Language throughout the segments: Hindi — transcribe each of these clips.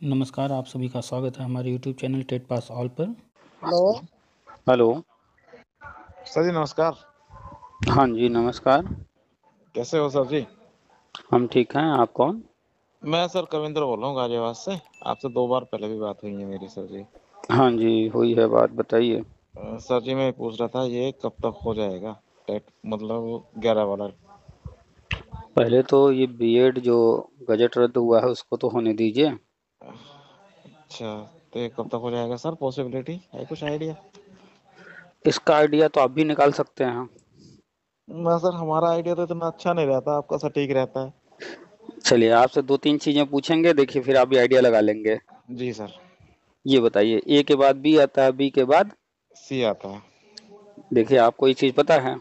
नमस्कार आप सभी का स्वागत है हमारे YouTube channel TET pass all पर। हेलो। हेलो। सर जी नमस्कार। हाँ जी नमस्कार। कैसे हो सर जी? हम ठीक हैं आप कौन? मैं सर कविंद्र बोल रहा हूँ गाजियाबाद से। आपसे दो बार पहले भी बात हुई है मेरी सर जी। हाँ जी हुई है बात बताइए। सर जी मैं पूछ रहा था ये कब तक हो जाएगा टेट मतलब ग्यारह वाला? पहले तो ये बीएड जो गजट रद्द हुआ है उसको तो होने दीजिए। अच्छा तो ये कब तक हो जाएगा सर? पॉसिबिलिटी है कुछ आइडिया इसका आइडिया तो आप भी निकाल सकते हैं। ना सर हमारा आइडिया तो इतना अच्छा नहीं रहता आपका सटीक रहता है। चलिए आपसे दो तीन चीज़ें पूछेंगे देखिए फिर आप भी आइडिया लगा लेंगे। जी सर। ये बताइए ए के बाद बी आता है बी के बाद? सी आता है। देखिए आपको ये चीज़ पता है?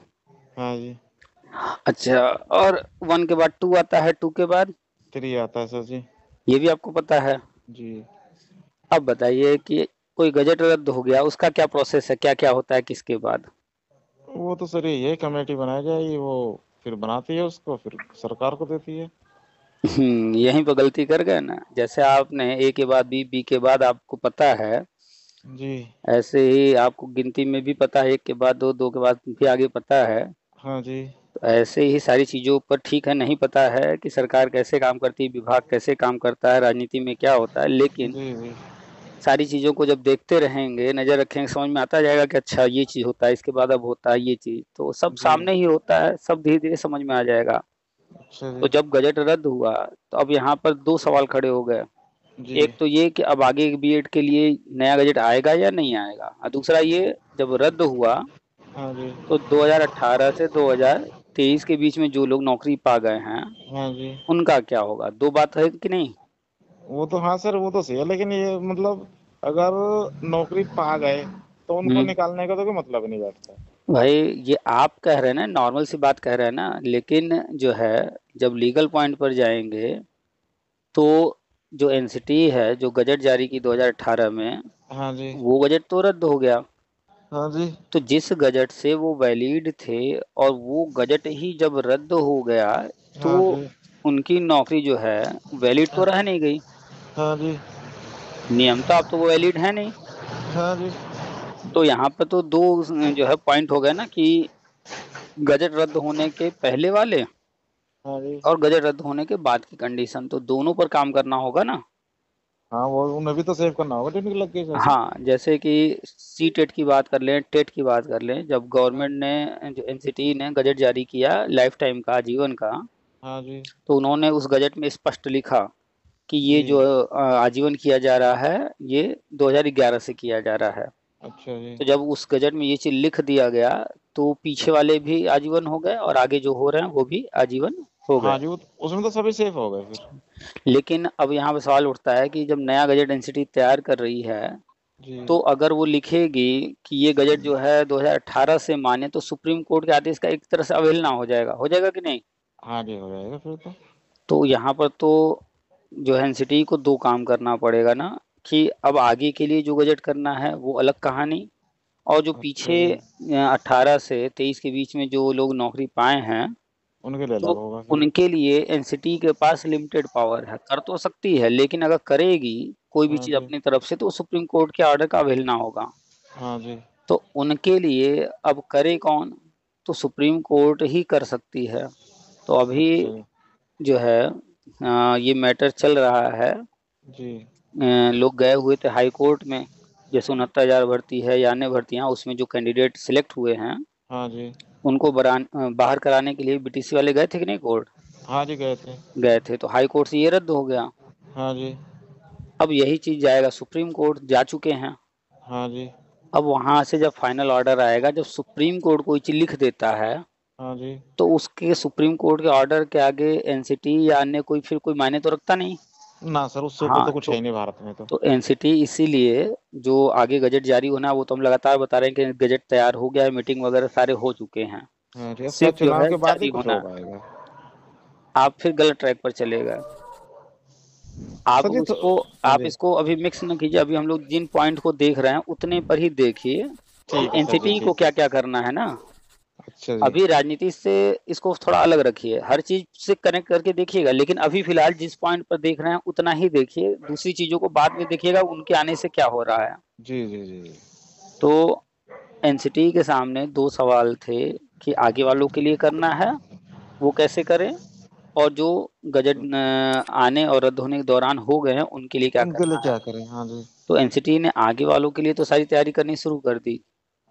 हाँ जी। अच्छा और वन के बाद टू आता है टू के बाद? थ्री आता है सर जी। ये भी आपको पता है। जी। अब बताइए कि कोई गजट रद्द हो गया उसका क्या प्रोसेस है क्या क्या होता है किसके बाद? वो तो सर ये कमेटी बनाई जाएगी वो फिर बनाती है उसको फिर सरकार को देती है। हम्म, यहीं पर गलती कर गए ना? जैसे आपने ए के बाद बी बी के बाद आपको पता है जी। ऐसे ही आपको गिनती में भी पता है एक के बाद दो दो के बाद भी आगे पता है। हाँ जी। तो ऐसे ही सारी चीज़ों पर ठीक है नहीं पता है कि सरकार कैसे काम करती है विभाग कैसे काम करता है राजनीति में क्या होता है लेकिन सारी चीज़ों को जब देखते रहेंगे नज़र रखेंगे समझ में आता जाएगा कि अच्छा ये चीज़ होता है इसके बाद अब होता है ये चीज़ तो सब सामने ही होता है सब धीरे धीरे समझ में आ जाएगा। अच्छा तो जब गजट रद्द हुआ तो अब यहाँ पर दो सवाल खड़े हो गए। एक तो ये कि अब आगे बीएड के लिए नया गजट आएगा या नहीं आएगा? और दूसरा ये जब रद्द हुआ हाँ तो 2018 से 2023 के बीच में जो लोग नौकरी पा गए हैं हाँ जी। उनका क्या होगा? दो बात है कि नहीं? वो तो हाँ सर वो तो सही है लेकिन ये मतलब अगर नौकरी पा गए तो उनको हम्म। निकालने का तो कोई मतलब नहीं बैठता। भाई ये आप कह रहे हैं ना नॉर्मल सी बात कह रहे हैं ना लेकिन जो है जब लीगल पॉइंट पर जाएँगे तो जो एनसीटी है जो गजट जारी की 2018 में हाँ जी। वो गजट तो रद्द हो गया। हाँ जी। तो जिस गजट से वो वैलिड थे और वो गजट ही जब रद्द हो गया तो हाँ जी। उनकी नौकरी जो है वैलिड तो रह नहीं गई। हाँ जी। नियम तो अब तो वो वैलिड है नहीं। हाँ जी। तो यहाँ पर तो दो जो है पॉइंट हो गए ना कि गजट रद्द होने के पहले वाले हाँ जी। और गजट रद्द होने के बाद की कंडीशन तो दोनों पर काम करना होगा ना? हाँ वो उन्हें भी तो सेव करना होगा टेक्निकल लग गई हाँ जैसे कि सी टेट की बात कर लें टेट की बात कर लें जब गवर्नमेंट ने जो एनसीटी ने गजट जारी किया लाइफ टाइम का आजीवन का हाँ जी। तो उन्होंने उस गजट में स्पष्ट लिखा कि ये जो। आजीवन किया जा रहा है ये 2011 से किया जा रहा है। अच्छा जी। तो जब उस गजट में ये चीज़ लिख दिया गया तो पीछे वाले भी आजीवन हो गए और आगे जो हो रहे हैं वो भी आजीवन हो गए हाँ जी उसमें तो सभी सेफ़ हो गए फिर। लेकिन अब यहाँ पे सवाल उठता है कि जब नया गजट एनसीटी तैयार कर रही है तो अगर वो लिखेगी कि ये गजट जो है 2018 से माने तो सुप्रीम कोर्ट के आदेश का एक तरह से अवहेलना हो जाएगा। हो जाएगा कि नहीं? हाँ जी हो जाएगा फिर तो। तो यहाँ पर तो जो है एनसीटी को दो काम करना पड़ेगा ना कि अब आगे के लिए जो गजट करना है वो अलग कहानी और जो अच्छा। पीछे अठारह से तेईस के बीच में जो लोग नौकरी पाए हैं उनके लिए तो होगा उनके लिए एनसीटी के पास लिमिटेड पावर है कर तो सकती है लेकिन अगर करेगी कोई भी हाँ चीज़ अपनी तरफ़ से तो सुप्रीम कोर्ट के ऑर्डर का अवहेलना होगा। हाँ जी। तो उनके लिए अब करे कौन? तो सुप्रीम कोर्ट ही कर सकती है। तो अभी अच्छा। जो है ये मैटर चल रहा है। जी। लोग गए हुए थे हाई कोर्ट में जैसे उनहत्तर हज़ार भर्ती है या अन्य भर्तियाँ उसमें जो कैंडिडेट सिलेक्ट हुए हैं हाँ जी। उनको बाहर कराने के लिए बीटीसी वाले गए थे कि नहीं कोर्ट हाँ जी गए थे। गए थे तो हाई कोर्ट से ये रद्द हो गया। हाँ जी। अब यही चीज़ जाएगा सुप्रीम कोर्ट जा चुके हैं। हाँ जी। अब वहाँ से जब फाइनल ऑर्डर आएगा जब सुप्रीम कोर्ट कोई चीज़ लिख देता है हाँ जी। तो उसके सुप्रीम कोर्ट के ऑर्डर के आगे एनसीटी या अन्य कोई फिर कोई मायने तो रखता नहीं। ना सर उससे हाँ तो कुछ तो है नहीं भारत में तो। तो एनसीटी इसीलिए जो आगे गजट जारी होना वो तो हम लगातार बता रहे हैं कि गजट तैयार हो गया है मीटिंग वगैरह सारे हो चुके हैं। हाँ सिर्फ़ जो चुनाव है के बाद जारी ही होना हो आप फिर गलत ट्रैक पर चलेगा। आप जी तो उसको हाँ आप इसको अभी मिक्स न कीजिए अभी हम लोग जिन पॉइंट को देख रहे हैं उतने पर ही देखिए। एनसीटी को क्या क्या करना है ना? अच्छा अभी राजनीति से इसको थोड़ा अलग रखिए। हर चीज़ से कनेक्ट करके देखिएगा लेकिन अभी फ़िलहाल जिस पॉइंट पर देख रहे हैं उतना ही देखिए। दूसरी चीज़ों को बाद में देखिएगा उनके आने से क्या हो रहा है। जी जी जी तो एनसीटी के सामने दो सवाल थे कि आगे वालों के लिए करना है वो कैसे करें? और जो गजट आने और रद्द होने के दौरान हो गए हैं उनके लिए क्या करना क्या करें? हाँ जी। तो एनसीटी ने आगे वालों के लिए तो सारी तैयारी करनी शुरू कर दी।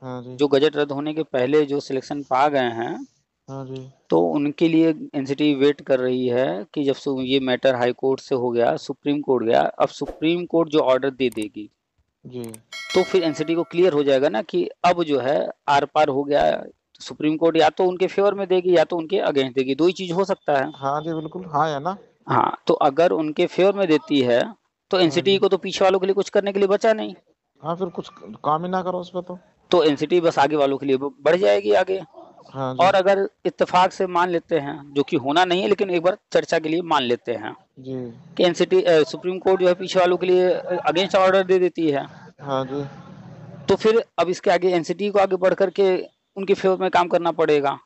हाँ जी। जो गजट रद्द होने के पहले जो सिलेक्शन पा गए हैं हाँ जी। तो उनके लिए एनसीटी वेट कर रही है कि जब सु- ये मैटर हाई कोर्ट से हो गया सुप्रीम कोर्ट गया अब सुप्रीम कोर्ट जो ऑर्डर दे देगी जी। तो फिर एनसीटी को क्लियर हो जाएगा ना कि अब जो है आर पार हो गया तो सुप्रीम कोर्ट या तो उनके फेवर में देगी या तो उनके अगेंस्ट देगी दो ही चीज़ हो सकता है। हाँ जी बिल्कुल हाँ है ना। हाँ तो अगर उनके फेवर में देती है तो एनसीटी को तो पीछे वालों के लिए कुछ करने के लिए बचा नहीं। हाँ फिर कुछ काम ही ना करो उस पर तो। तो एनसीटी बस आगे वालों के लिए बढ़ जाएगी आगे। हाँ और अगर इत्तेफाक से मान लेते हैं जो कि होना नहीं है लेकिन एक बार चर्चा के लिए मान लेते हैं जी। कि एनसीटी सुप्रीम कोर्ट जो है पीछे वालों के लिए अगेंस्ट ऑर्डर दे देती है। हाँ जी। तो फिर अब इसके आगे एनसीटी को आगे बढ़ करके उनके फेवर में काम करना पड़ेगा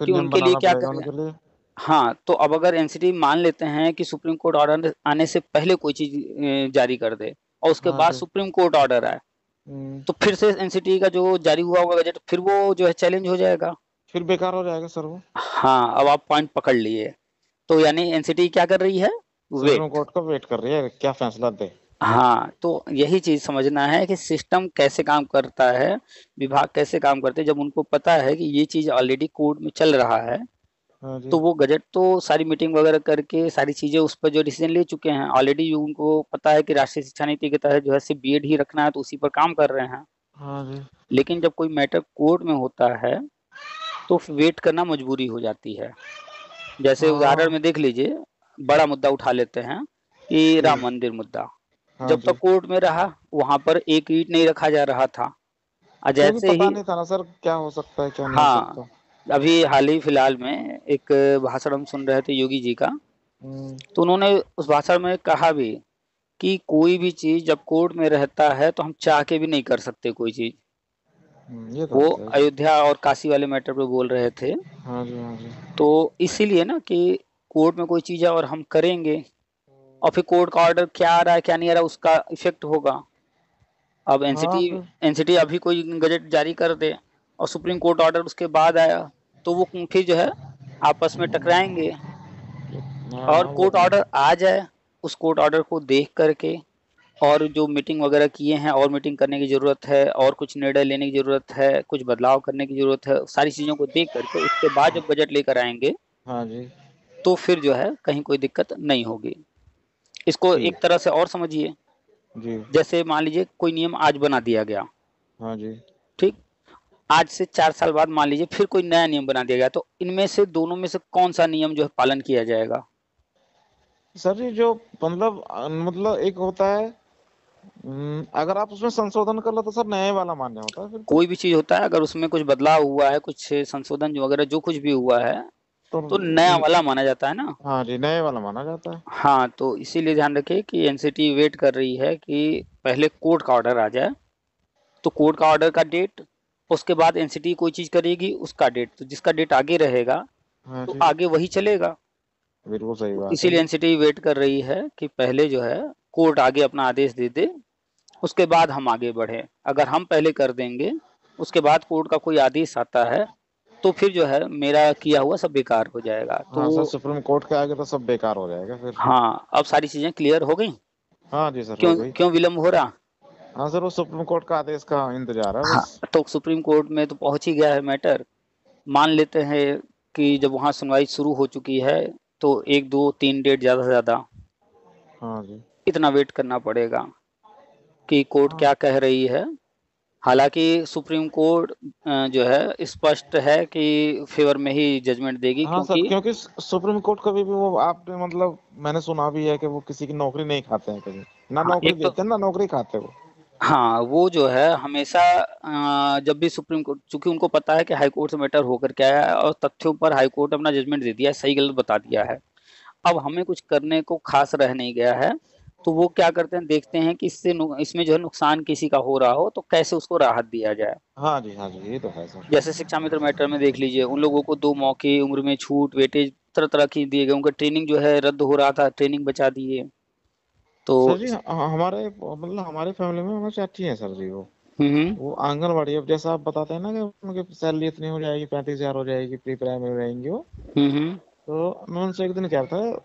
कि उनके लिए क्या करें? हाँ तो अब अगर एनसीटी मान लेते हैं कि सुप्रीम कोर्ट ऑर्डर आने से पहले कोई चीज़ जारी कर दे और उसके हाँ बाद सुप्रीम कोर्ट ऑर्डर आए तो फिर से एनसीटी का जो जारी हुआ होगा बजट फिर वो जो है चैलेंज हो जाएगा। फिर बेकार हो जाएगा सर वो। हाँ अब आप पॉइंट पकड़ लिए। तो यानी एनसीटी क्या कर रही है? वेट कोर्ट का वेट कर रही है क्या फैसला दे? हाँ तो यही चीज़ समझना है कि सिस्टम कैसे काम करता है विभाग कैसे काम करते हैं जब उनको पता है कि ये चीज़ ऑलरेडी कोर्ट में चल रहा है हाँ जी। तो वो गजट तो सारी मीटिंग वगैरह करके सारी चीज़ें उस पर जो डिसीज़न ले चुके हैं। ऑलरेडी उनको पता है कि राष्ट्रीय शिक्षा नीति के तहत जो है सिर्फ़ बीएड ही रखना है तो उसी पर काम कर रहे हैं। हाँ जी। लेकिन जब कोई मैटर कोर्ट में होता है तो वेट करना मजबूरी हो जाती है। जैसे हाँ। उदाहरण में देख लीजिए बड़ा मुद्दा उठा लेते हैं कि राम मंदिर मुद्दा। हाँ जब तक कोर्ट में रहा वहाँ पर एक ईट नहीं रखा जा रहा था। जैसे पता ही नहीं था ना सर क्या हो सकता है क्या नहीं हो हाँ। सकता। अभी हाल ही फ़िलहाल में एक भाषण हम सुन रहे थे योगी जी का। हम्म, तो उन्होंने उस भाषण में कहा भी कि कोई भी चीज़ जब कोर्ट में रहता है तो हम चाह के भी नहीं कर सकते कोई चीज़। हम्म, ये तो वो अयोध्या और काशी वाले मैटर पे बोल रहे थे। हाँ जी हाँ जी। तो इसीलिए ना कि कोर्ट में कोई चीज़ है और हम करेंगे। और फिर कोर्ट का ऑर्डर क्या आ रहा है क्या नहीं आ रहा है उसका इफ़ेक्ट होगा। अब एनसीटी फिर- एनसीटी अभी कोई गजट जारी कर दे और सुप्रीम कोर्ट ऑर्डर उसके बाद आया। तो वो फिर जो है आपस में टकराएँगे। हाँ, और कोर्ट तो- ऑर्डर आ जाए उस कोर्ट ऑर्डर को देख करके और जो मीटिंग वगैरह किए हैं और मीटिंग करने की ज़रूरत है और कुछ निर्णय लेने की ज़रूरत है कुछ बदलाव करने की ज़रूरत है सारी चीज़ों को देख करके उसके बाद जब बजट लेकर आएँगे हाँ जी। तो फिर जो है कहीं कोई दिक्कत नहीं होगी। इसको एक तरह से और समझिए। जी। जैसे मान लीजिए कोई नियम आज बना दिया गया। हाँ जी। आज से चार साल बाद मान लीजिए फिर कोई नया नियम बना दिया गया तो इनमें से दोनों में से कौन सा नियम जो है पालन किया जाएगा? सर जी जो मतलब मतलब एक होता है हम्म, अगर आप उसमें संशोधन कर लो तो सर नए वाला मान्य होता है फिर। कोई भी चीज़ होता है अगर उसमें कुछ बदलाव हुआ है कुछ संशोधन जो वगैरह जो कुछ भी हुआ है तो तो नया वाला माना जाता है ना? हाँ जी नया वाला माना जाता है। हाँ तो इसीलिए ध्यान रखिए कि एनसीटी वेट कर रही है कि पहले कोर्ट का ऑर्डर आ जाए। तो कोर्ट का ऑर्डर का डेट उसके बाद एनसीटी कोई चीज़ करेगी उसका डेट तो जिसका डेट आगे रहेगा हाँ तो आगे वही चलेगा। बिल्कुल सही बात इसीलिए एनसीटी वेट कर रही है कि पहले जो है कोर्ट आगे अपना आदेश दे दे उसके बाद हम आगे बढ़े। अगर हम पहले कर देंगे उसके बाद कोर्ट का कोई आदेश आता है तो फिर जो है मेरा किया हुआ सब बेकार हो जाएगा। हाँ तो सुप्रीम कोर्ट के आगे तो सब बेकार हो जाएगा फिर। हाँ अब सारी चीज़ें क्लियर हो गई? हाँ जी सर हो क्यों गई। क्यों विलम्ब हो रहा? हाँ सर वो सुप्रीम कोर्ट का आदेश का इंतज़ार है हाँ तो सुप्रीम कोर्ट में तो पहुँच ही गया है मैटर। मान लेते हैं कि जब वहाँ सुनवाई शुरू हो चुकी है तो एक दो तीन डेट ज़्यादा से ज़्यादा हाँ जी। इतना वेट करना पड़ेगा कि कोर्ट हाँ। क्या कह रही है। हालाँकि सुप्रीम कोर्ट जो है स्पष्ट है कि फेवर में ही जजमेंट देगी हाँ क्योंकि क्योंकि सुप्रीम कोर्ट कभी भी वो आपने मतलब मैंने सुना भी है कि वो किसी की नौकरी नहीं खाते हैं कभी। ना हाँ, नौकरी तो- देते हैं ना नौकरी खाते वो। हाँ वो जो है हमेशा अ, जब भी सुप्रीम कोर्ट चूँकि उनको पता है कि हाई कोर्ट से मैटर होकर के आया है और तथ्यों पर हाई कोर्ट अपना जजमेंट दे दिया है सही गलत बता दिया है। अब हमें कुछ करने को खास रह नहीं गया है तो वो क्या करते हैं देखते हैं कि इससे इसमें जो है नुकसान किसी का हो रहा हो तो कैसे उसको राहत दिया जाए। हाँ जी हाँ जी ये तो है सर। जैसे शिक्षा मित्र मैटर में देख लीजिए उन लोगों को दो मौके उम्र में छूट वेटेज तरह तरह की दिए गए उनका ट्रेनिंग जो है रद्द हो रहा था ट्रेनिंग बचा दिए। तो सर जी हमारे मतलब हमारे फैमिली में हमारे चाची हैं सर जी वो। हम्म, हम्म। वो आंगनबाड़ी अब जैसा आप बताते हैं ना कि उनकी सैलरी इतनी हो जाएगी पैंतीस हज़ार हो जाएगी प्री प्राइमरी रहेंगी वो। हम्म, तो मैं उनसे एक दिन कह रहा था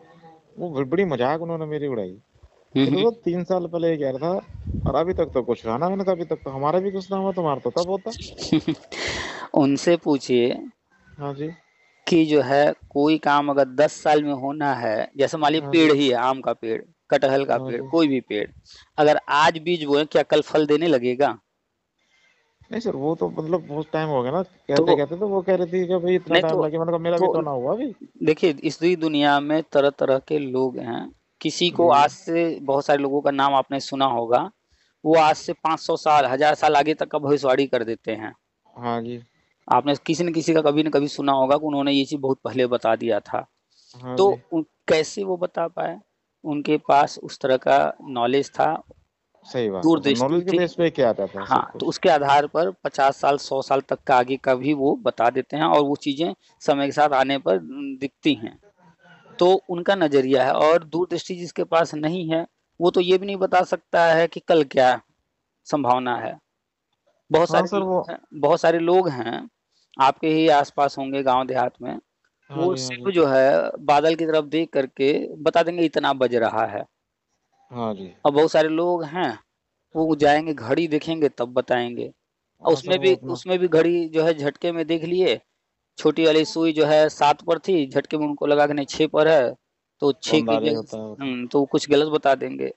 वो बड़ी मज़ाक उन्होंने मेरी उड़ाई। तो वो तीन साल पहले कह रहा था और अभी तक तो कुछ रहा ना मैंने कहा अभी तक तो हमारा भी कुछ ना हुआ तुम्हारा तो तब होता। उनसे पूछिए हाँ जी। कि जो है कोई काम अगर दस साल में होना है जैसे मान लीजिए हाँ पेड़ ही है आम का पेड़ कटहल का हाँ पेड़ कोई भी पेड़। अगर आज बीज बोए क्या कल फल देने लगेगा? नहीं सर वो तो मतलब बहुत टाइम हो गया ना। कहते तो, कहते तो वो कह रही थी कि भाई इतना टाइम तो, लगे मतलब मेरा तो, भी तो ना हुआ अभी देखिए इस दुनिया में तरह तरह के लोग हैं। किसी को आज से बहुत सारे लोगों का नाम आपने सुना होगा। वो आज से 500 साल हज़ार साल आगे तक का भविष्यवाणी कर देते हैं। हाँ जी। आपने किसी न किसी का कभी न कभी सुना होगा कि उन्होंने ये चीज़ बहुत पहले बता दिया था। हाँ तो कैसे वो बता पाए? उनके पास उस तरह का नॉलेज था। सही बात नॉलेज पे क्या आता था? हाँ तो उसके आधार पर पचास साल सौ साल तक का आगे का भी वो बता देते हैं और वो चीज़ें समय के साथ आने पर दिखती हैं। तो उनका नज़रिया है और दूरदृष्टि जिसके पास नहीं है वो तो ये भी नहीं बता सकता है कि कल क्या संभावना है। बहुत हाँ सारे वो... बहुत सारे लोग हैं आपके ही आसपास होंगे गाँव देहात में। हाँ वो हाँ सिर्फ़ जो। है बादल की तरफ़ देख करके बता देंगे इतना बज रहा है। हाँ जी। अब बहुत सारे लोग हैं वो जाएँगे घड़ी देखेंगे तब बताएँगे। और हाँ, उसमें भी उसमें भी घड़ी जो है झटके में देख लिए छोटी वाली सुई जो है सात पर थी झटके में उनको लगा कि नहीं छह पर है तो छह की हम्म, तो कुछ गलत बता देंगे।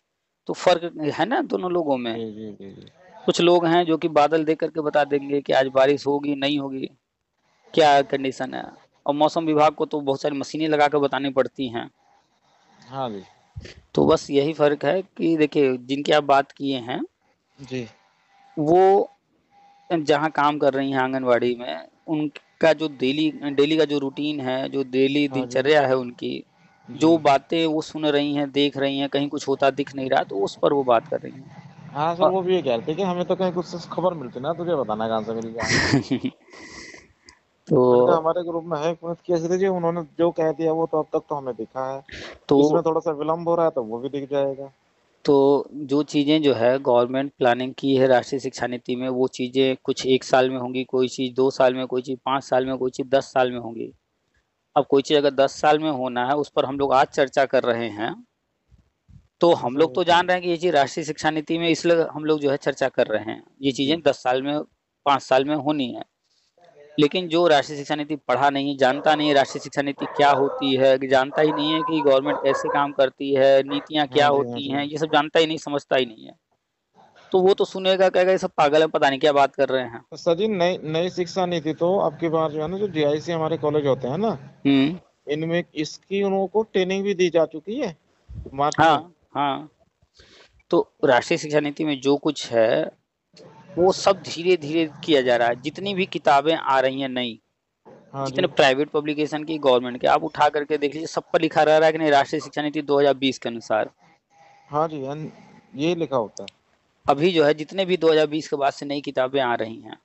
तो फ़र्क है ना दोनों लोगों में? जी, जी, जी, कुछ लोग हैं जो कि बादल देख करके बता देंगे कि आज बारिश होगी नहीं होगी क्या कंडीशन है? और मौसम विभाग को तो बहुत सारी मशीनें लगा कर बतानी पड़ती हैं। हाँ जी। तो बस यही फ़र्क है कि देखिए जिनकी आप बात किए हैं जी। वो जहाँ काम कर रही हैं आंगनवाड़ी में उनका जो डेली डेली का जो रूटीन है जो डेली हाँ दिनचर्या है उनकी जो बातें वो सुन रही हैं देख रही हैं कहीं कुछ होता दिख नहीं रहा तो उस पर वो बात कर रही हैं। हाँ सर वो भी ये कहते कि हमें तो कहीं कुछ खबर मिलती ना तुझे बताना कहाँ से मिल जाए तो हमारे ग्रुप में है पुनित केसरी जी उन्होंने जो कह दिया वो तो अब तक तो हमें दिखा है। तो इसमें थोड़ा सा विलम्ब हो रहा है तो वो भी दिख जाएगा। तो जो चीज़ें जो है गवर्नमेंट प्लानिंग की है राष्ट्रीय शिक्षा नीति में वो चीज़ें कुछ एक साल में होंगी कोई चीज़ दो साल में कोई चीज़ पाँच साल में कोई चीज़ दस साल में होंगी। अब कोई चीज़ अगर दस साल में होना है उस पर हम लोग आज चर्चा कर रहे हैं तो हम लोग तो जान रहे हैं कि ये चीज़ राष्ट्रीय शिक्षा नीति में इसलिए हम लोग जो है चर्चा कर रहे हैं। ये चीज़ें दस साल में पाँच साल में होनी है। लेकिन जो राष्ट्रीय शिक्षा नीति पढ़ा नहीं जानता नहीं है राष्ट्रीय शिक्षा नीति क्या होती है जानता ही नहीं है कि गवर्नमेंट कैसे काम करती है नीतियाँ क्या हाँ हाँ होती हैं ये सब जानता ही नहीं समझता ही नहीं है। तो वो तो सुनेगा कहेगा ये सब पागल है पता नहीं क्या बात कर रहे हैं। सर नई नई शिक्षा नीति तो आपकी बार जो है ना जो जीआईसी हमारे कॉलेज होते हैं ना हम्म। इनमें इसकी उनको ट्रेनिंग भी दी जा चुकी है हाँ हाँ। तो राष्ट्रीय शिक्षा नीति में जो कुछ है वो सब धीरे धीरे किया जा रहा है। जितनी भी किताबें आ रही हैं नई हाँ जितने प्राइवेट पब्लिकेशन की गवर्नमेंट के आप उठा करके देख लीजिए सब पर लिखा रह रहा है कि नहीं राष्ट्रीय शिक्षा नीति 2020 के अनुसार। हाँ जी ये लिखा होता है। अभी जो है जितने भी 2020 के बाद से नई किताबें आ रही हैं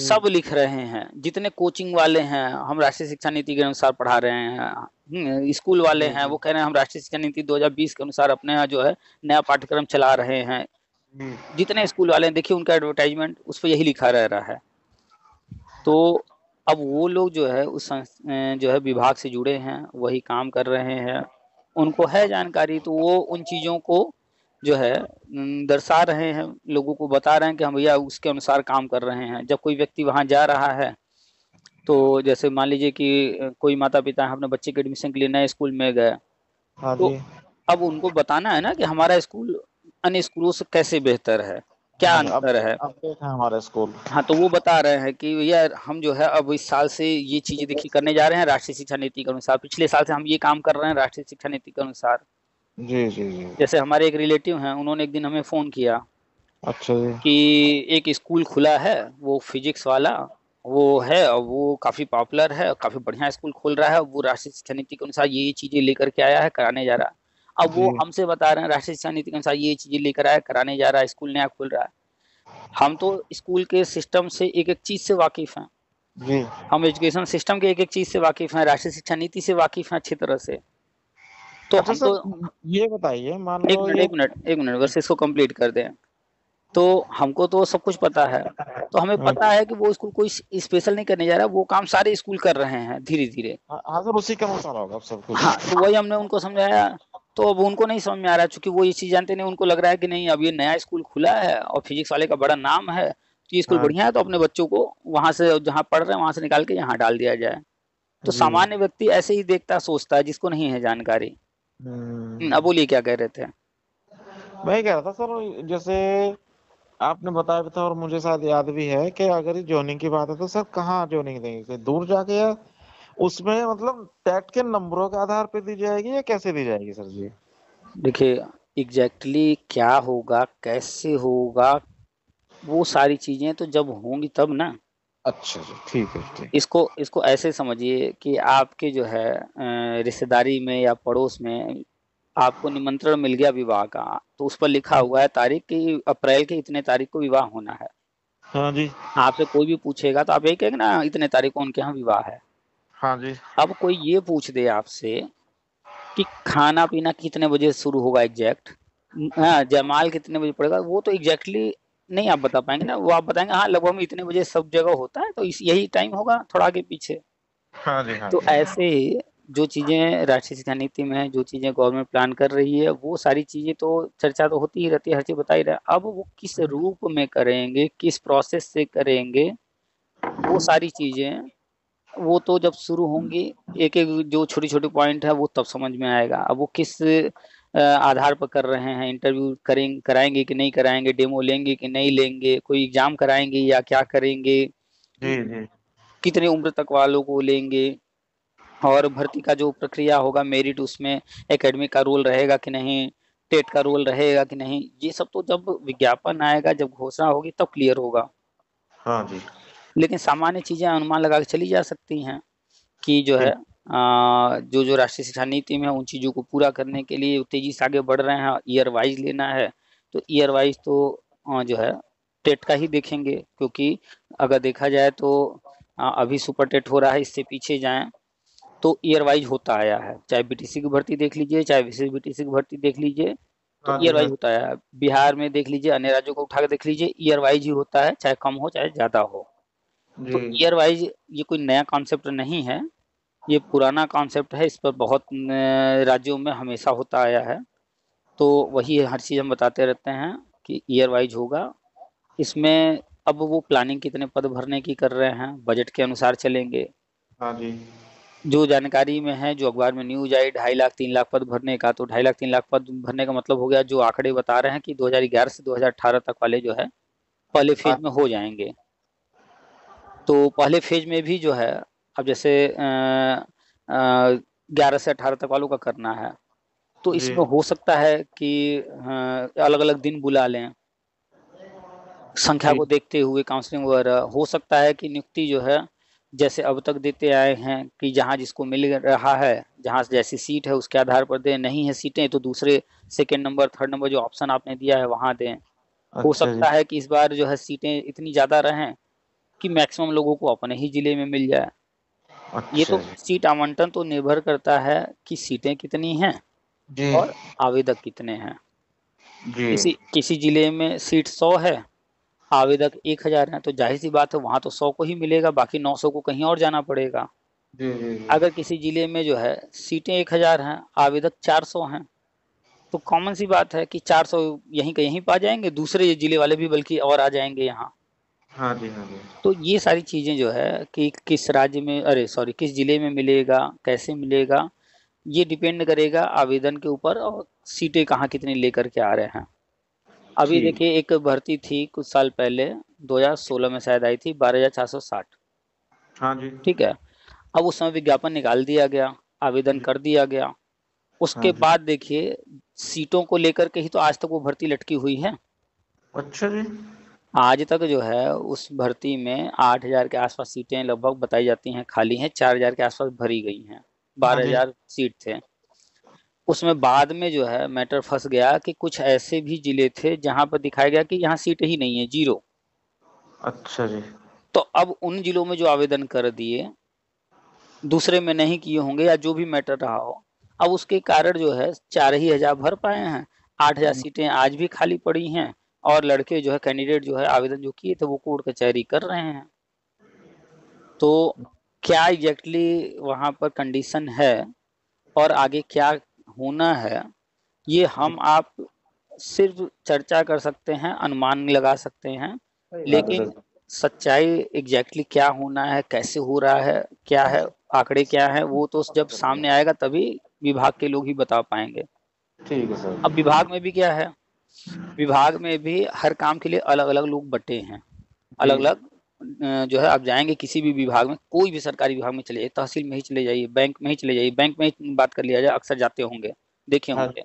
सब लिख रहे हैं। जितने कोचिंग वाले हैं हम राष्ट्रीय शिक्षा नीति के अनुसार पढ़ा रहे हैं हम्म, स्कूल वाले हैं वो कह रहे हैं हम राष्ट्रीय शिक्षा नीति 2020 के अनुसार अपने यहाँ जो है नया पाठ्यक्रम चला रहे हैं। जितने स्कूल वाले हैं देखिए उनका एडवर्टाइजमेंट उस पर यही लिखा रह रहा है। तो अब वो लोग जो है उस जो है विभाग से जुड़े हैं वही काम कर रहे हैं। उनको है जानकारी तो वो उन चीज़ों को जो है दर्शा रहे हैं लोगों को बता रहे हैं कि हम भैया उसके अनुसार काम कर रहे हैं। जब कोई व्यक्ति वहाँ जा रहा है तो जैसे मान लीजिए कि कोई माता पिता अपने बच्चे के एडमिशन के लिए नए स्कूल में गए हाँ तो अब उनको बताना है ना कि हमारा स्कूल अन्य स्कूलों से कैसे बेहतर है? क्या हाँ, अंतर है? हमारा स्कूल। हाँ तो वो बता रहे हैं कि भैया हम जो है अब इस साल से ये चीज़ें देखिए करने जा रहे हैं राष्ट्रीय शिक्षा नीति के अनुसार। पिछले साल से हम ये काम कर रहे हैं राष्ट्रीय शिक्षा नीति के अनुसार। जी जी जी। जैसे हमारे एक रिलेटिव हैं उन्होंने एक दिन हमें फ़ोन किया अच्छा जी। कि एक स्कूल खुला है वो फिजिक्स वाला वो है और वो काफ़ी पॉपुलर है काफ़ी बढ़िया स्कूल खोल रहा है वो राष्ट्रीय शिक्षा नीति के अनुसार ये चीज़ें लेकर के आया है कराने जा रहा है। अब वो हमसे बता रहे हैं राष्ट्रीय शिक्षा नीति के अनुसार ये चीज़ें लेकर आया कराने जा रहा है स्कूल नया खुल रहा है। हम तो स्कूल के सिस्टम से एक एक चीज़ से वाकिफ हैं। जी। हम एजुकेशन सिस्टम के एक एक चीज़ से वाकिफ हैं राष्ट्रीय शिक्षा नीति से वाकिफ हैं अच्छी तरह से। तो अच्छा हम तो ये बताइए मान लो एक मिनट एक मिनट एक मिनट बस इसको कंप्लीट कर दें। तो हमको तो सब कुछ पता है। तो हमें हाँ पता है कि वो स्कूल कोई स्पेशल नहीं करने जा रहा वो काम सारे स्कूल कर रहे हैं धीरे धीरे हाँ, हाँ सर उसी का अनुसार होगा सब कुछ। हाँ तो वही हमने उनको समझाया। तो अब उनको नहीं समझ में आ रहा क्योंकि वो ये चीज़ जानते नहीं उनको लग रहा है कि नहीं अब ये नया स्कूल खुला है और फिजिक्स वाले का बड़ा नाम है तो ये स्कूल हाँ। बढ़िया है तो अपने बच्चों को वहाँ से जहाँ पढ़ रहे हैं वहाँ से निकाल के यहाँ डाल दिया जाए। तो सामान्य व्यक्ति ऐसे ही देखता सोचता है जिसको नहीं है जानकारी। हम्म, अब बोलिए क्या कह रहे थे? मैं कह रहा था सर जैसे आपने बताया था और मुझे शायद याद भी है कि अगर ज्वाइनिंग की बात है तो सर कहाँ ज्वाइनिंग देंगे? दूर जाके या उसमें मतलब टेट के नंबरों के आधार पे दी जाएगी या कैसे दी जाएगी सर जी? देखिए एग्जैक्टली exactly क्या होगा कैसे होगा वो सारी चीज़ें तो जब होंगी तब ना। अच्छा जी ठीक है ठीक इसको इसको ऐसे समझिए कि आपके जो है रिश्तेदारी में या पड़ोस में आपको निमंत्रण मिल गया विवाह का तो उस पर लिखा हुआ है तारीख की अप्रैल के इतने तारीख को विवाह होना है। हाँ जी। आपसे कोई भी पूछेगा तो आप यही कहेंगे ना इतने तारीख को उनके यहाँ विवाह है। हाँ जी। अब कोई ये पूछ दे आपसे कि खाना पीना कितने बजे शुरू होगा एग्जैक्ट हाँ जयमाल कितने बजे पड़ेगा? वो तो एग्जैक्टली नहीं आप बता पाएँगे ना। वो आप बताएँगे हाँ लगभग इतने बजे सब जगह होता है तो इस यही टाइम होगा थोड़ा आगे पीछे। हाँ जी हाँ तो ऐसे ही जो चीज़ें राष्ट्रीय शिक्षा नीति में है जो चीज़ें गवर्नमेंट प्लान कर रही है वो सारी चीज़ें तो चर्चा तो होती ही रहती है हर चीज़ बता ही रहा। अब वो किस रूप में करेंगे किस प्रोसेस से करेंगे वो सारी चीज़ें वो तो जब शुरू होंगी एक एक जो छोटी छोटी पॉइंट है वो तब समझ में आएगा। अब वो किस आधार पर कर रहे हैं इंटरव्यू करेंगे कराएँगे कि नहीं कराएँगे डेमो लेंगे कि नहीं लेंगे कोई एग्ज़ाम कराएँगे या क्या करेंगे? जी जी। कितने उम्र तक वालों को लेंगे? और भर्ती का जो प्रक्रिया होगा मेरिट उसमें एकेडमिक का रोल रहेगा कि नहीं टेट का रोल रहेगा कि नहीं ये सब तो जब विज्ञापन आएगा जब घोषणा होगी तब क्लियर होगा। हाँ जी। लेकिन सामान्य चीज़ें अनुमान लगा के चली जा सकती हैं कि जो है आ, जो जो राष्ट्रीय शिक्षा नीति में उन चीज़ों को पूरा करने के लिए तेज़ी से आगे बढ़ रहे हैं ईयर वाइज लेना है तो ईयर वाइज तो जो है टेट का ही देखेंगे क्योंकि अगर देखा जाए तो अभी सुपर टेट हो रहा है इससे पीछे जाएँ तो ईयर वाइज होता आया है। चाहे बीटीसी की भर्ती देख लीजिए चाहे विशेष बीटीसी की भर्ती देख लीजिए तो ईयर हाँ वाइज हाँ। होता है। बिहार में देख लीजिए अन्य राज्यों को उठा कर देख लीजिए ईयर वाइज ही होता है चाहे कम हो चाहे ज़्यादा हो। तो ईयर वाइज ये कोई नया कॉन्सेप्ट नहीं है। ये पुराना कॉन्सेप्ट है इस पर बहुत राज्यों में हमेशा होता आया है। तो वही हर चीज़ हम बताते रहते हैं कि ईयर वाइज होगा। इसमें अब वो प्लानिंग कितने पद भरने की कर रहे हैं बजट के अनुसार चलेंगे। हाँ जी। जो जानकारी में है जो अखबार में न्यूज़ आई ढाई लाख तीन लाख पद भरने का तो ढाई लाख तीन लाख पद भरने का मतलब हो गया जो आंकड़े बता रहे हैं कि 2011 से 2018 तक वाले जो है पहले फ़ेज़ में हो जाएँगे। तो पहले फ़ेज़ में भी जो है अब जैसे ग्यारह से अठारह तक वालों का करना है तो इसमें हो सकता है कि अलग अलग दिन बुला लें। संख्या को देखते हुए काउंसलिंग वगैरह हो सकता है कि नियुक्ति जो है जैसे अब तक देते आए हैं कि जहाँ जिसको मिल रहा है जहाँ जैसी सीट है उसके आधार पर दें नहीं है सीटें तो दूसरे सेकेंड नंबर थर्ड नंबर जो ऑप्शन आपने दिया है वहाँ दें। अच्छा हो सकता है कि इस बार जो है सीटें इतनी ज़्यादा रहें कि मैक्सिमम लोगों को अपने ही ज़िले में मिल जाए। अच्छा ये तो सीट आवंटन तो निर्भर करता है कि सीटें कितनी हैं और आवेदक कितने हैं। किसी किसी ज़िले में सीट सौ है आवेदक एक हज़ार है तो ज़ाहिर सी बात है वहाँ तो सौ को ही मिलेगा बाकी नौ सौ को कहीं और जाना पड़ेगा। अगर किसी ज़िले में जो है सीटें एक हज़ार हैं आवेदक चार सौ हैं तो कॉमन सी बात है कि चार सौ यहीं का यहीं पा जाएँगे दूसरे ज़िले वाले भी बल्कि और आ जाएँगे यहाँ। हाँ जी हाँ जी। तो ये सारी चीज़ें जो है कि किस राज्य में अरे सॉरी किस ज़िले में मिलेगा कैसे मिलेगा ये डिपेंड करेगा आवेदन के ऊपर और सीटें कहाँ कितनी लेकर के आ रहे हैं। अभी देखिए एक भर्ती थी कुछ साल पहले 2016 में शायद आई थी बारह हज़ार चार सौ साठ। हाँ जी। ठीक है? अब उस समय विज्ञापन निकाल दिया गया आवेदन कर दिया गया। उसके हाँ बाद देखिए सीटों को लेकर के ही तो आज तक वो भर्ती लटकी हुई है। अच्छा जी। आज तक जो है उस भर्ती में आठ हज़ार के आसपास सीटें लगभग बताई जाती हैं खाली हैं चार हज़ार के आसपास भरी गई हैं बारह हज़ार सीट थे। उसमें बाद में जो है मैटर फंस गया कि कुछ ऐसे भी ज़िले थे जहाँ पर दिखाया गया कि यहाँ सीट ही नहीं है ज़ीरो। अच्छा जी। तो अब उन जिलों में जो आवेदन कर दिए दूसरे में नहीं किए होंगे या जो भी मैटर रहा हो अब उसके कारण जो है चार ही हज़ार भर पाए हैं आठ हज़ार हम्म। सीटें आज भी खाली पड़ी हैं। और लड़के जो है कैंडिडेट जो है आवेदन जो किए थे वो कोर्ट कचहरी कर रहे हैं। तो क्या एग्जैक्टली वहाँ पर कंडीशन है और आगे क्या होना है ये हम आप सिर्फ़ चर्चा कर सकते हैं अनुमान लगा सकते हैं लेकिन सच्चाई एग्जैक्टली क्या होना है कैसे हो रहा है क्या है आंकड़े क्या है वो तो जब सामने आएगा तभी विभाग के लोग ही बता पाएँगे। ठीक है सर। अब विभाग में भी क्या है? विभाग में भी हर काम के लिए अलग अलग लोग बटे हैं। अलग अलग जो है आप जाएँगे किसी भी विभाग में कोई भी सरकारी विभाग में चले जाइए तहसील में ही चले जाइए बैंक में ही चले जाइए बैंक में ही बात कर लिया जाए अक्सर जाते होंगे देखे हाँ होंगे।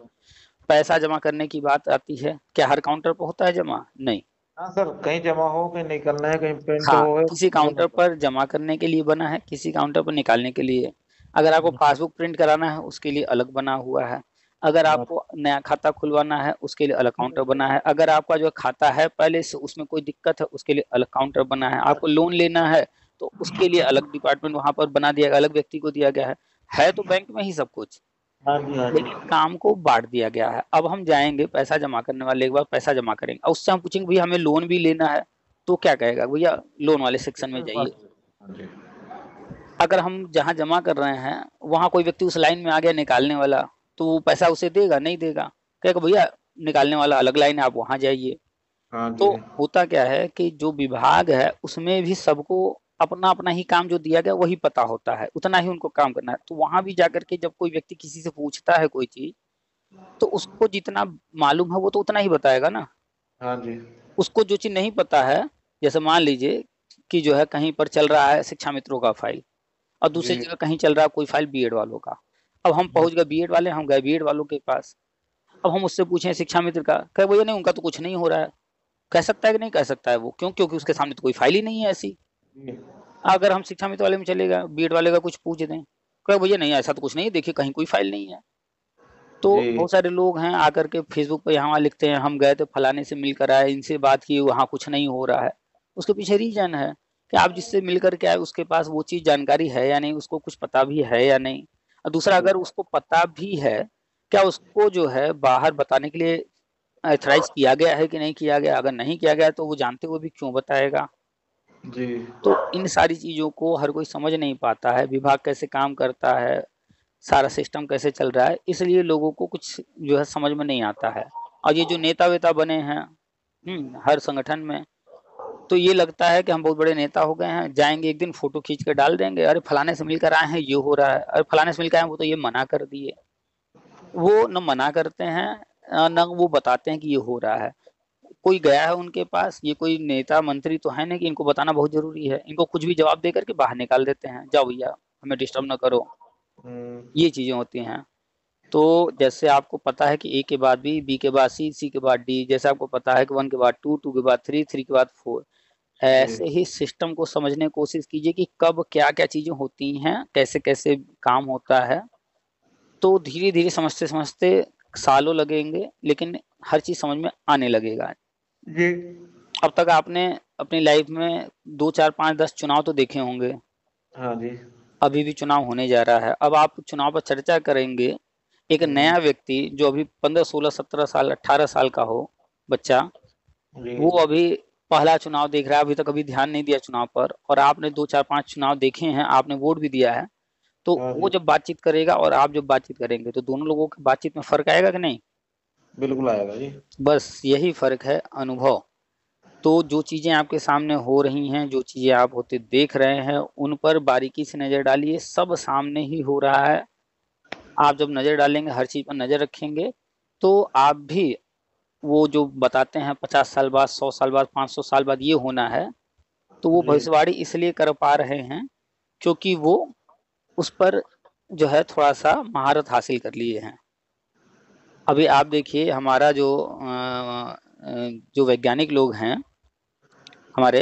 पैसा जमा करने की बात आती है क्या हर काउंटर पर होता है जमा? नहीं। हाँ सर कहीं जमा हो कहीं निकलना है कहीं प्रिंट हाँ, हो किसी काउंटर पर जमा करने के लिए बना है किसी काउंटर पर निकालने के लिए। अगर आपको पासबुक प्रिंट कराना है उसके लिए अलग बना हुआ है। अगर हाँ। आपको नया खाता खुलवाना है उसके लिए अलग काउंटर बना है। अगर आपका जो खाता है पहले से उसमें कोई दिक्कत है उसके लिए अलग काउंटर बना है। आपको लोन लेना है तो उसके लिए अलग डिपार्टमेंट वहाँ पर बना दिया गया अलग व्यक्ति को दिया गया है। है तो बैंक में ही सब कुछ। हाँ हाँ लेकिन काम को बांट दिया गया है। अब हम जाएँगे पैसा जमा करने वाले एक बार पैसा जमा करेंगे। और उससे हम पूछेंगे भैया हमें लोन भी लेना है। तो क्या कहेगा? भैया लोन वाले सेक्शन में जाइए। अगर हम जहाँ जमा कर रहे हैं वहाँ कोई व्यक्ति उस लाइन में आ गया निकालने वाला तो वो पैसा उसे देगा नहीं देगा? कहेगा भैया निकालने वाला अलग लाइन है आप वहाँ जाइए। हाँ तो होता क्या है कि जो विभाग है उसमें भी सबको अपना अपना ही काम जो दिया गया वही पता होता है। उतना ही उनको काम करना है। तो वहाँ भी जाकर के जब कोई व्यक्ति किसी से पूछता है कोई चीज़ तो उसको जितना मालूम है वो तो उतना ही बताएगा ना। हाँ जी। उसको जो चीज़ नहीं पता है जैसे मान लीजिए कि जो है कहीं पर चल रहा है शिक्षा मित्रों का फ़ाइल और दूसरी जगह कहीं चल रहा है कोई फ़ाइल बीएड वालों का। अब हम पहुँच गए बीएड वाले हम गए बीएड वालों के पास। अब हम उससे पूछे शिक्षा मित्र का कहे भैया नहीं उनका तो कुछ नहीं हो रहा है। कह सकता है कि नहीं कह सकता है वो क्यों? क्योंकि उसके सामने तो कोई फ़ाइल ही नहीं है ऐसी। अगर हम शिक्षा मित्र वाले में चले गए बीएड वाले का कुछ पूछ दें। कहे भैया नहीं ऐसा तो कुछ नहीं है देखिए कहीं कोई फ़ाइल नहीं है। तो बहुत सारे लोग हैं आकर के फेसबुक पर यहाँ लिखते हैं हम गए थे फलाने से मिलकर आए इनसे बात की वहाँ कुछ नहीं हो रहा है। उसके पीछे रीजन है कि आप जिससे मिलकर के आए उसके पास वो चीज़ जानकारी है या नहीं उसको कुछ पता भी है या नहीं। दूसरा अगर उसको पता भी है क्या उसको जो है बाहर बताने के लिए एथराइज किया गया है कि नहीं किया गया? अगर नहीं किया गया तो वो जानते हुए भी क्यों बताएगा? जी। तो इन सारी चीज़ों को हर कोई समझ नहीं पाता है। विभाग कैसे काम करता है? सारा सिस्टम कैसे चल रहा है? इसलिए लोगों को कुछ जो है समझ में नहीं आता है। और ये जो नेता वेता बने हैं हम्म, हर संगठन में तो ये लगता है कि हम बहुत बड़े नेता हो गए हैं जाएँगे एक दिन फ़ोटो खींच के डाल देंगे अरे फलाने से मिलकर आए हैं ये हो रहा है। अरे फलाने से मिलकर आए वो तो ये मना कर दिए। वो न मना करते हैं न वो बताते हैं कि ये हो रहा है। कोई गया है उनके पास ये कोई नेता मंत्री तो है नहीं कि इनको बताना बहुत ज़रूरी है। इनको कुछ भी जवाब दे करके बाहर निकाल देते हैं जाओ भैया हमें डिस्टर्ब ना करो। हम्म। ये चीज़ें होती हैं। तो जैसे आपको पता है कि ए के बाद बी बी के बाद सी सी के बाद डी जैसे आपको पता है कि वन के बाद टू टू के बाद थ्री थ्री के बाद फोर ऐसे ही सिस्टम को समझने की कोशिश कीजिए कि कब क्या क्या चीज़ें होती हैं कैसे कैसे काम होता है। तो धीरे धीरे समझते समझते सालों लगेंगे लेकिन हर चीज़ समझ में आने लगेगा। जी। अब तक आपने अपनी लाइफ में दो चार पाँच दस चुनाव तो देखे होंगे। हाँ जी। अभी भी चुनाव होने जा रहा है। अब आप चुनाव पर चर्चा करेंगे एक। नया व्यक्ति जो अभी पंद्रह सोलह सत्रह साल अट्ठारह साल का हो बच्चा वो अभी पहला चुनाव देख रहा है अभी तक अभी ध्यान नहीं दिया चुनाव पर और आपने दो चार पाँच चुनाव देखे हैं आपने वोट भी दिया है तो हाँ वो जब बातचीत करेगा और आप जब बातचीत करेंगे तो दोनों लोगों की बातचीत में फ़र्क आएगा कि नहीं? बिल्कुल आएगा जी। बस यही फ़र्क है अनुभव। तो जो चीज़ें आपके सामने हो रही हैं जो चीज़ें आप होते देख रहे हैं उन पर बारीकी से नज़र डालिए सब सामने ही हो रहा है। आप जब नज़र डालेंगे हर चीज़ पर नज़र रखेंगे तो आप भी वो जो बताते हैं पचास साल बाद सौ साल बाद पाँच सौ साल बाद ये होना है तो वो भविष्यवाणी इसलिए कर पा रहे हैं क्योंकि वो उस पर जो है थोड़ा सा महारत हासिल कर लिए हैं। अभी आप देखिए हमारा जो जो वैज्ञानिक लोग हैं हमारे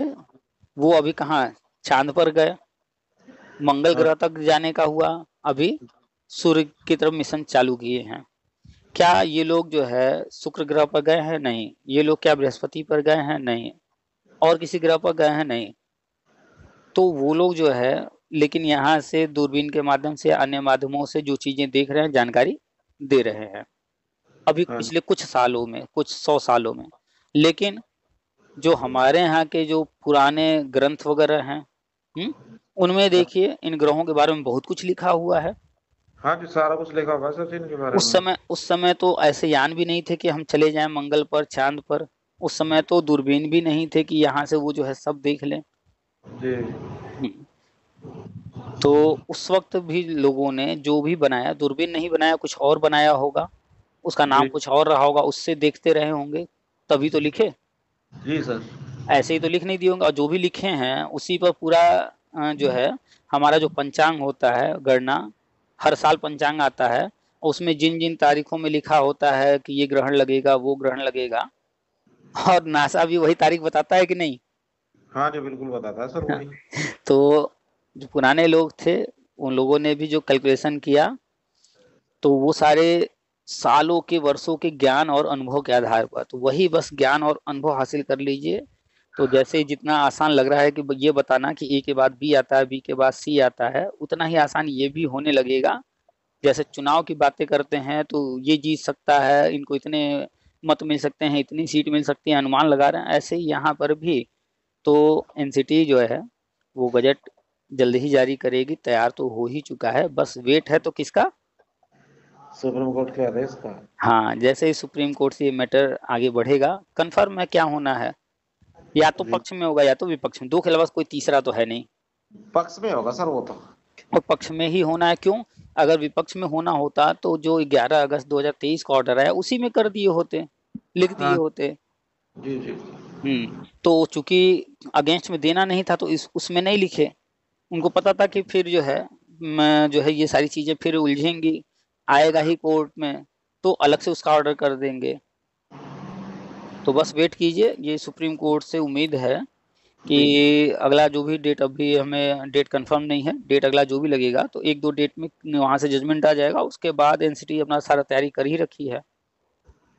वो अभी कहाँ चाँद पर गए मंगल हाँ। ग्रह तक जाने का हुआ अभी सूर्य की तरफ़ मिशन चालू किए हैं। क्या ये लोग जो है शुक्र ग्रह पर गए हैं? नहीं। ये लोग क्या बृहस्पति पर गए हैं? नहीं। और किसी ग्रह पर गए हैं? नहीं। तो वो लोग जो है लेकिन यहाँ से दूरबीन के माध्यम से अन्य माध्यमों से जो चीज़ें देख रहे हैं जानकारी दे रहे हैं। अभी हाँ। पिछले कुछ सालों में कुछ सौ सालों में। लेकिन जो हमारे यहाँ के जो पुराने ग्रंथ वगैरह हैं हम्म, उनमें देखिए इन ग्रहों के बारे में बहुत कुछ लिखा हुआ है। हाँ जी सारा कुछ लिखा हुआ है इनके बारे उस समय उस समय तो ऐसे यान भी नहीं थे कि हम चले जाएँ मंगल पर चाँद पर। उस समय तो दूरबीन भी नहीं थे कि यहाँ से वो जो है सब देख लें। जी। हम्म। तो उस वक्त भी लोगों ने जो भी बनाया दूरबीन नहीं बनाया कुछ और बनाया होगा। उसका नाम कुछ और रहा होगा उससे देखते रहे होंगे। तभी तो लिखे। जी सर। ऐसे ही तो लिख नहीं दिए होंगे। और जो भी लिखे हैं उसी पर पूरा जो। है हमारा जो पंचांग होता है गणना हर साल पंचांग आता है उसमें जिन जिन तारीखों में लिखा होता है कि ये ग्रहण लगेगा वो ग्रहण लगेगा और नासा भी वही तारीख बताता है कि नहीं? हाँ जी बिल्कुल बताता है सर वही। तो जो पुराने लोग थे उन लोगों ने भी जो कैलकुलेशन किया तो वो सारे सालों के वर्षों के ज्ञान और अनुभव के आधार पर तो वही बस ज्ञान और अनुभव हासिल कर लीजिए। तो जैसे जितना आसान लग रहा है कि ये बताना कि ए के बाद बी आता है बी के बाद सी आता है उतना ही आसान ये भी होने लगेगा। जैसे चुनाव की बातें करते हैं तो ये जीत सकता है इनको इतने मत मिल सकते हैं इतनी सीट मिल सकती है अनुमान लगा रहे हैं ऐसे ही यहाँ पर भी तो एनसीटी जो है वो बजट जल्द ही जारी करेगी तैयार तो हो ही चुका है। बस वेट है तो किसका? सुप्रीम कोर्ट के आदेश का। हाँ जैसे ही सुप्रीम कोर्ट से ये मैटर आगे बढ़ेगा कंफर्म है क्या होना है। या तो पक्ष में होगा या तो विपक्ष में। दो के अलावा कोई तीसरा तो है नहीं। पक्ष में होगा सर वो तो। और पक्ष में ही होना है क्यों? अगर विपक्ष में होना होता तो जो 11 अगस्त 2023 का ऑर्डर है उसी में कर दिए होते लिख दिए हाँ। होते। जी जी हम्म तो चूँकि अगेंस्ट में देना नहीं था तो इस उसमें नहीं लिखे। उनको पता था कि फिर जो है जो है ये सारी चीज़ें फिर उलझेंगी आएगा ही कोर्ट में तो अलग से उसका ऑर्डर कर देंगे। तो बस वेट कीजिए ये सुप्रीम कोर्ट से उम्मीद है कि अगला जो भी डेट अभी हमें डेट कंफर्म नहीं है डेट अगला जो भी लगेगा तो एक दो डेट में वहाँ से जजमेंट आ जाएगा उसके बाद एनसीटी अपना सारा तैयारी कर ही रखी है।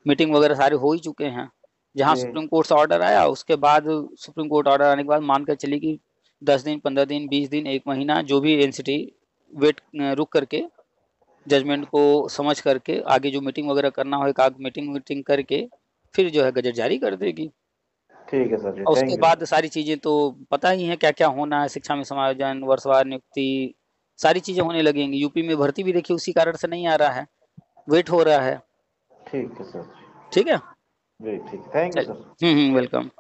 मीटिंग वगैरह सारे हो ही चुके हैं। जहाँ सुप्रीम कोर्ट से ऑर्डर आया उसके बाद सुप्रीम कोर्ट ऑर्डर आने के बाद मान कर चली कि दस दिन पंद्रह दिन बीस दिन एक महीना जो भी एनसीटी वेट रुक करके जजमेंट को समझ करके आगे जो मीटिंग वगैरह करना हो एक आग मीटिंग मीटिंग करके फिर जो है गजट जारी कर देगी। ठीक है सर और उसके बाद सारी चीज़ें तो पता ही है क्या क्या होना है शिक्षा में समायोजन वर्षवार नियुक्ति सारी चीज़ें होने लगेंगी। यूपी में भर्ती भी देखिए उसी कारण से नहीं आ रहा है वेट हो रहा है। ठीक है सर ठीक है? ठीक thank you sir hmm welcome